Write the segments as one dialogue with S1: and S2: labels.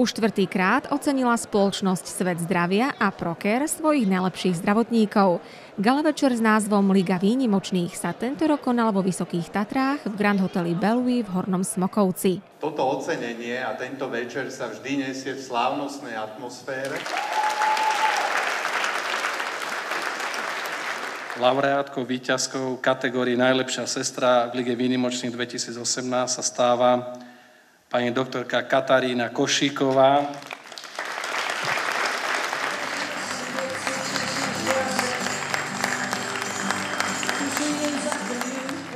S1: Už štvrtýkrát ocenila spoločnosť Svet zdravia a Proker svojich najlepších zdravotníkov. Gala večer s názvom Liga výnimočných sa tento rok konal vo Vysokých Tatrách v Grand Hoteli Bellevue v Hornom Smokovci.
S2: Toto ocenenie a tento večer sa vždy nesie v slávnostnej atmosfére.
S3: Laureátkou výťazkou kategórii Najlepšia sestra v Lige výnimočných 2018 sa stáva pani doktorka Katarína Košíková.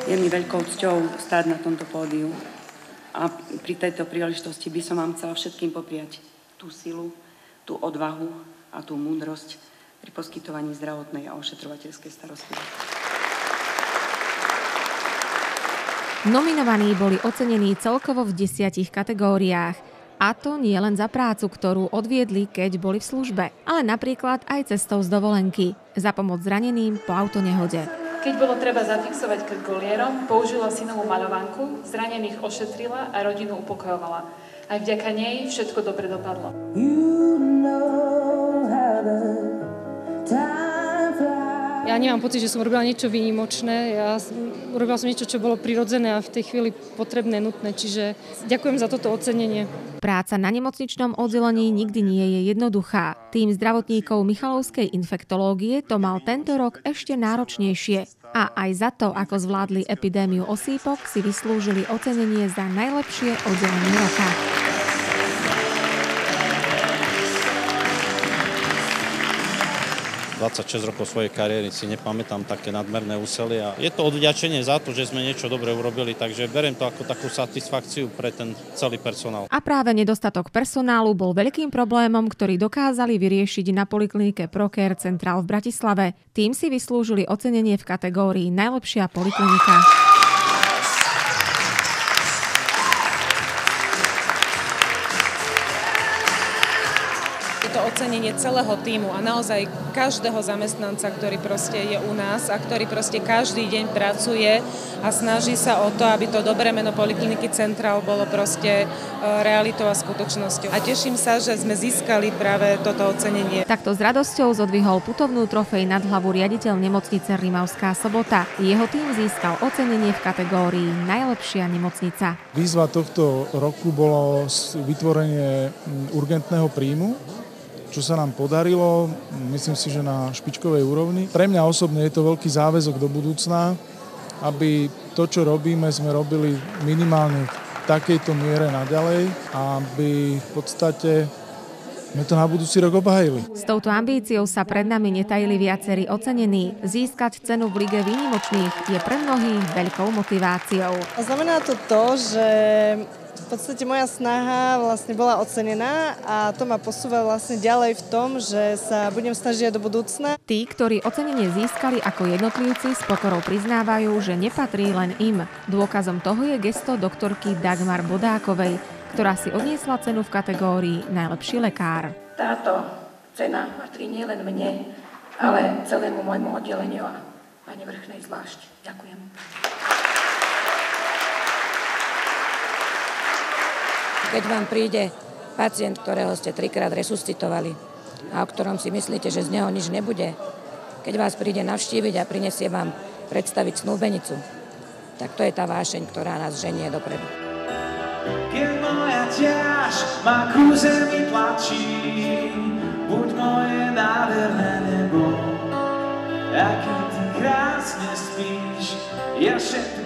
S4: Je mi veľkou cťou stáť na tomto pódiu a pri tejto príležitosti by som vám chcela všetkým popriať tú silu, tú odvahu a tú múdrosť pri poskytovaní zdravotnej a ošetrovateľskej starostlivosti.
S1: Nominovaní boli ocenení celkovo v desiatich kategóriách. A to nie len za prácu, ktorú odviedli, keď boli v službe, ale napríklad aj cestou z dovolenky, za pomoc zraneným po autonehode.
S5: Keď bolo treba zafixovať krk golierom, použila synovú maľovanku, zranených ošetrila a rodinu upokojovala. Aj vďaka nej všetko dobre dopadlo. You
S6: ja nemám pocit, že som robila niečo výnimočné. Ja urobila som niečo, čo bolo prirodzené a v tej chvíli potrebné, nutné. Čiže ďakujem za toto ocenenie.
S1: Práca na nemocničnom oddelení nikdy nie je jednoduchá. Tým zdravotníkov Michalovskej infektológie to mal tento rok ešte náročnejšie. A aj za to, ako zvládli epidémiu osýpok, si vyslúžili ocenenie za najlepšie oddelenie roka.
S7: 26 rokov svojej kariéry si nepamätám také nadmerné úsilie a je to odvďačenie za to, že sme niečo dobre urobili, takže beriem to ako takú satisfakciu pre ten celý personál.
S1: A práve nedostatok personálu bol veľkým problémom, ktorý dokázali vyriešiť na poliklinike Proker Centrál v Bratislave. Tým si vyslúžili ocenenie v kategórii Najlepšia poliklinika.
S8: Ocenenie celého týmu a naozaj každého zamestnanca, ktorý proste je u nás a ktorý proste každý deň pracuje a snaží sa o to, aby to dobré meno Polikliniky Centrál bolo proste e, realitou a skutočnosťou. A teším sa, že sme získali práve toto ocenenie.
S1: Takto s radosťou zodvihol putovnú trofej nad hlavu riaditeľ nemocnice Rimavská sobota. Jeho tým získal ocenenie v kategórii Najlepšia nemocnica.
S9: Výzva tohto roku bolo vytvorenie urgentného príjmu čo sa nám podarilo, myslím si, že na špičkovej úrovni. Pre mňa osobne je to veľký záväzok do budúcna, aby to, čo robíme, sme robili minimálne v takejto miere naďalej, aby v podstate sme to na budúci rok obhajili.
S1: S touto ambíciou sa pred nami netajili viacerí ocenení. Získať cenu v Lige výnimočných je pre mnohých veľkou motiváciou.
S10: Znamená to to, že v podstate moja snaha vlastne bola ocenená a to ma posúva vlastne ďalej v tom, že sa budem snažiť do budúcna.
S1: Tí, ktorí ocenenie získali ako jednotlivci, s pokorou priznávajú, že nepatrí len im. Dôkazom toho je gesto doktorky Dagmar Bodákovej, ktorá si odniesla cenu v kategórii Najlepší lekár.
S4: Táto cena patrí nielen mne, ale celému môjmu oddeleniu a pani Vrchnej zvlášť. Ďakujem.
S11: Keď vám príde pacient, ktorého ste trikrát resuscitovali a o ktorom si myslíte, že z neho nič nebude, keď vás príde navštíviť a prinesie vám predstaviť snúbenicu, tak to je tá vášeň, ktorá nás ženie dopredu. Keď moja ťaž ma ku zemi tlačí, buď moje nádherné nebo, aký ty krásne spíš, ja šetri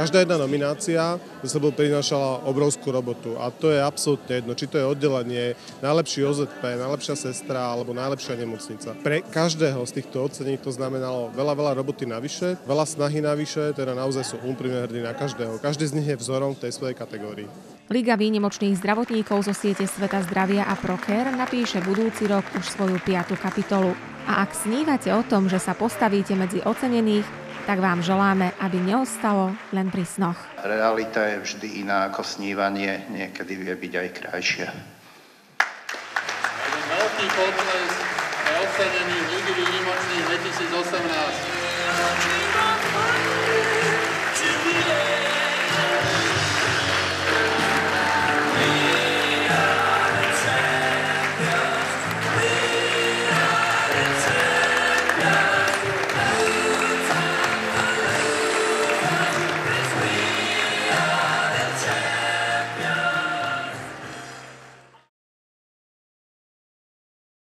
S12: Každá jedna nominácia za sebou prinášala obrovskú robotu a to je absolútne jedno, či to je oddelenie, najlepší OZP, najlepšia sestra alebo najlepšia nemocnica. Pre každého z týchto ocenení to znamenalo veľa, veľa roboty navyše, veľa snahy navyše, teda naozaj sú úprimne hrdí na každého. Každý z nich je vzorom v tej svojej kategórii.
S1: Liga výnimočných zdravotníkov zo siete Sveta zdravia a Proker napíše budúci rok už svoju piatu kapitolu. A ak snívate o tom, že sa postavíte medzi ocenených, tak vám želáme, aby neostalo len pri snoch.
S2: Realita je vždy iná ako snívanie, niekedy vie byť aj krajšia. Jeden veľký potles pre Ligy výnimočných 2018.